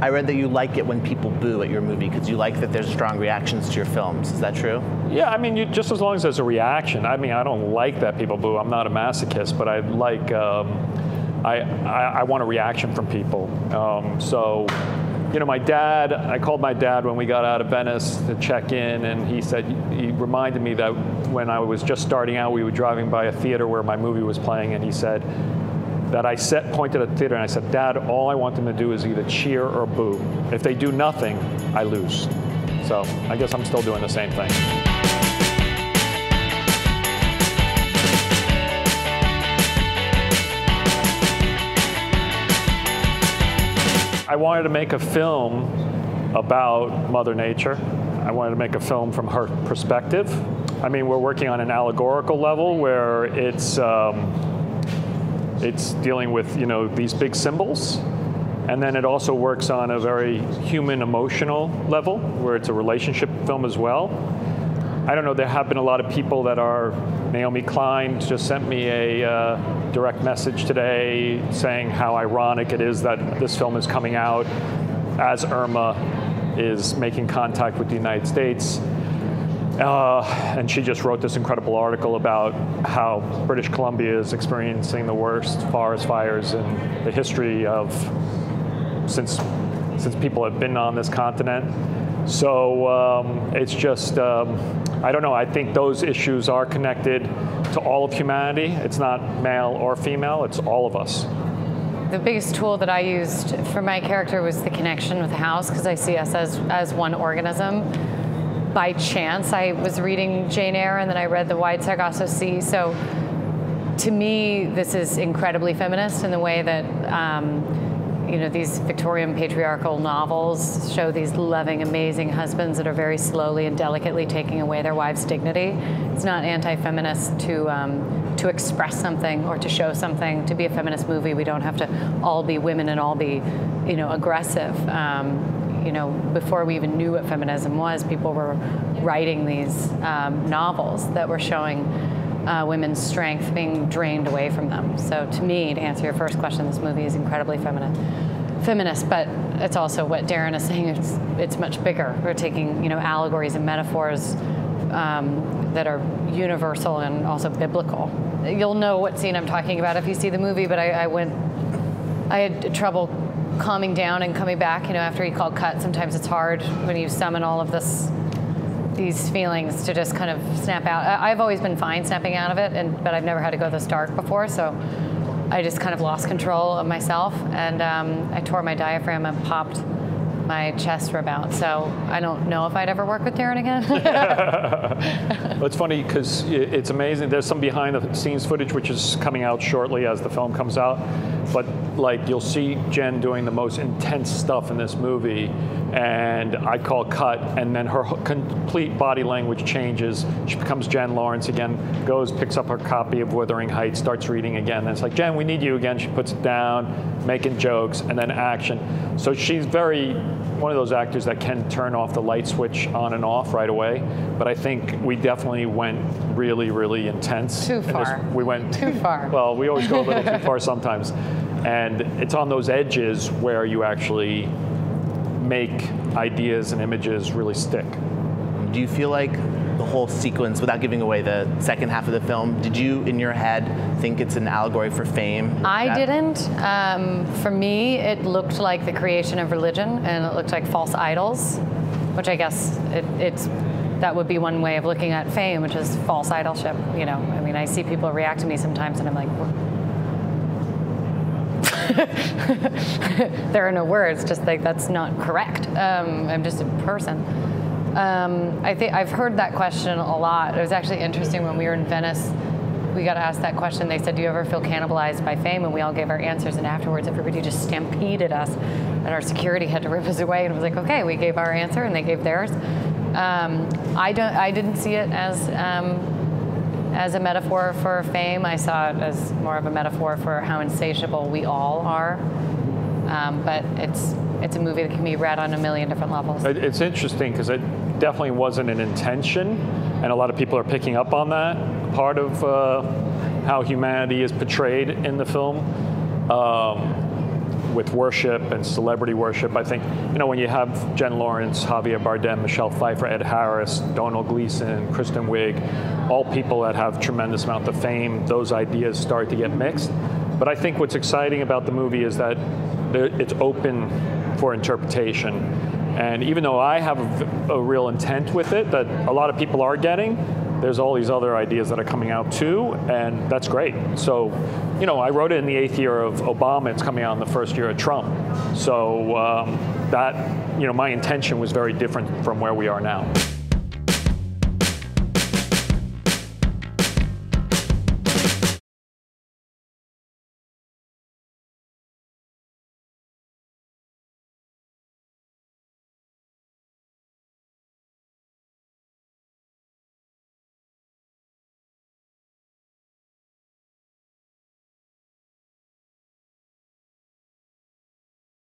I read that you like it when people boo at your movie because you like that there's strong reactions to your films. Is that true? Yeah, I mean, you, just as long as there's a reaction. I mean, I don't like that people boo. I'm not a masochist, but I like. Um, I, I, I, want a reaction from people. Um, so, you know, my dad, I called my dad when we got out of Venice to check in, and he said, he reminded me that when I was just starting out, we were driving by a theater where my movie was playing, and he said, that I set, pointed at the theater and I said, Dad, all I want them to do is either cheer or boo. If they do nothing, I lose. So I guess I'm still doing the same thing. I wanted to make a film about Mother Nature. I wanted to make a film from her perspective. I mean, we're working on an allegorical level where it's um, it's dealing with you know these big symbols, and then it also works on a very human emotional level where it's a relationship film as well. I don't know. There have been a lot of people that are. Naomi Klein just sent me a uh, direct message today saying how ironic it is that this film is coming out as Irma is making contact with the United States. Uh, and she just wrote this incredible article about how British Columbia is experiencing the worst forest fires in the history of since since people have been on this continent. So um, it's just um, I don't know. I think those issues are connected to all of humanity. It's not male or female. It's all of us. The biggest tool that I used for my character was the connection with the house because I see us as as one organism by chance. I was reading Jane Eyre and then I read The Wide Sargasso Sea. So to me, this is incredibly feminist in the way that. Um, you know, these Victorian patriarchal novels show these loving, amazing husbands that are very slowly and delicately taking away their wives' dignity. It's not anti-feminist to um, to express something or to show something. To be a feminist movie, we don't have to all be women and all be, you know, aggressive. Um, you know, before we even knew what feminism was, people were writing these um, novels that were showing uh, women's strength being drained away from them. So to me, to answer your first question, this movie is incredibly feminist. Feminist, but it's also what Darren is saying. It's it's much bigger. We're taking you know allegories and metaphors um, that are universal and also biblical. You'll know what scene I'm talking about if you see the movie. But I, I went. I had trouble calming down and coming back, you know, after you call cut, sometimes it's hard when you summon all of this these feelings to just kind of snap out. I've always been fine snapping out of it, and but I've never had to go this dark before, so I just kind of lost control of myself, and um, I tore my diaphragm and popped my chest rib out. So I don't know if I'd ever work with Darren again. well, it's funny because it's amazing. There's some behind the scenes footage which is coming out shortly as the film comes out. But like you'll see Jen doing the most intense stuff in this movie and I call cut, and then her complete body language changes. She becomes Jen Lawrence again, goes, picks up her copy of Wuthering Heights, starts reading again. And it's like, Jen, we need you again. She puts it down, making jokes, and then action. So she's very one of those actors that can turn off the light switch on and off right away. But I think we definitely went really, really intense. Too far. We went too far. well, we always go a little too far sometimes. And it's on those edges where you actually make ideas and images really stick. Do you feel like the whole sequence, without giving away the second half of the film, did you in your head think it's an allegory for fame? I that? didn't. Um, for me, it looked like the creation of religion and it looked like false idols, which I guess it, it's that would be one way of looking at fame, which is false idolship. You know, I mean, I see people react to me sometimes, and I'm like, there are no words, just like that's not correct. Um, I'm just a person. Um, I think I've heard that question a lot. It was actually interesting when we were in Venice. We got asked that question. They said, "Do you ever feel cannibalized by fame?" And we all gave our answers. And afterwards, everybody just stampeded us, and our security had to rip us away. And it was like, "Okay, we gave our answer, and they gave theirs." Um, I don't. I didn't see it as um, as a metaphor for fame. I saw it as more of a metaphor for how insatiable we all are. Um, but it's it's a movie that can be read on a million different levels. It's interesting because it definitely wasn't an intention, and a lot of people are picking up on that part of uh, how humanity is portrayed in the film. Um, with worship and celebrity worship. I think, you know, when you have Jen Lawrence, Javier Bardem, Michelle Pfeiffer, Ed Harris, Domhnall Gleeson, Kristen Wiig, all people that have tremendous amount of fame, those ideas start to get mixed. But I think what's exciting about the movie is that it's open for interpretation. And even though I have a, a real intent with it that a lot of people are getting, there's all these other ideas that are coming out too, and that's great. So, you know, I wrote it in the eighth year of Obama. It's coming out in the first year of Trump. So um, that, you know, my intention was very different from where we are now.